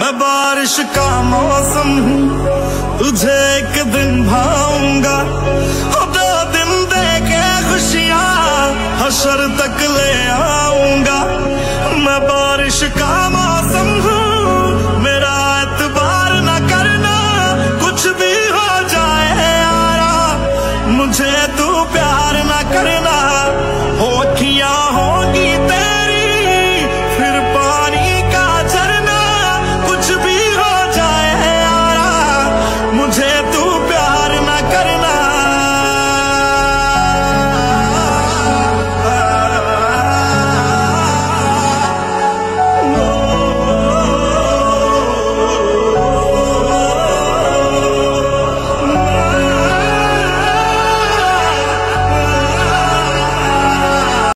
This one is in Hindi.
मैं बारिश का मौसम हूँ, तुझे एक दिन भाऊँगा। दो दिन दे के खुशियाँ, हशर तक ले आऊँगा। मैं बारिश का मौसम हूँ, मेरा एतबार न करना, कुछ भी हो जाए आरा, मुझे